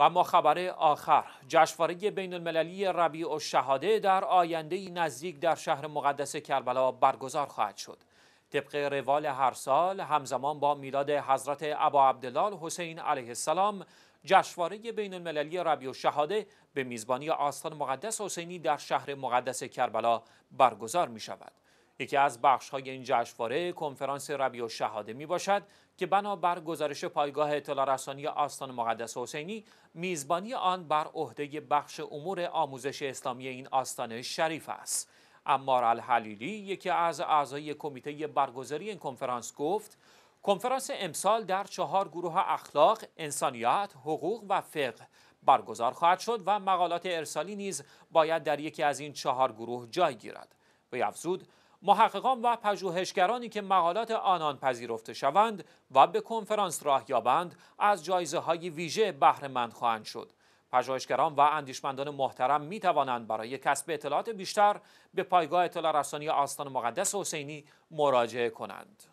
و ما خبر آخر جشنواره بین المللی ربیع و شهاده در آینده نزدیک در شهر مقدس کربلا برگزار خواهد شد طبق روال هر سال همزمان با میلاد حضرت ابا عبدالله حسین علیه السلام جشنواره بین المللی ربیع و شهاده به میزبانی آستان مقدس حسینی در شهر مقدس کربلا برگزار می شود. یکی از بخش های این جشنواره کنفرانس ربیع شهاده می باشد که بنابر گزارش پایگاه اطلاع رسانی آستان مقدس حسینی میزبانی آن بر عهده بخش امور آموزش اسلامی این آستان شریف است. امار الحلیلی یکی از اعضای کمیته برگزاری این کنفرانس گفت کنفرانس امسال در چهار گروه اخلاق، انسانیت، حقوق و فقه برگزار خواهد شد و مقالات ارسالی نیز باید در یکی از این چهار گروه جای گیرد. و افزود محققان و پژوهشگرانی که مقالات آنان پذیرفته شوند و به کنفرانس راه یابند از جایزه های ویژه بهره مند خواهند شد. پژوهشگران و اندیشمندان محترم می توانند برای کسب اطلاعات بیشتر به پایگاه اطلاع رسانی آستان مقدس حسینی مراجعه کنند.